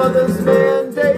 brother's mandate.